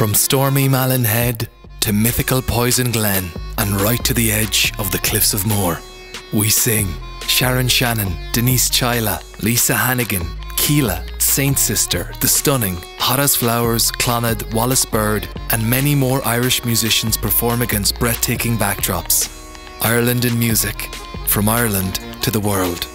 From stormy Malin Head to mythical Poison Glen and right to the edge of the cliffs of Moher, we sing Sharon Shannon, Denise Chaila, Lisa Hannigan, Kíla, Saint Sister, The Stunning, Hot Flowers, Clannad, Wallis Bird, and many more Irish musicians perform against breathtaking backdrops. Ireland in music, from Ireland to the world.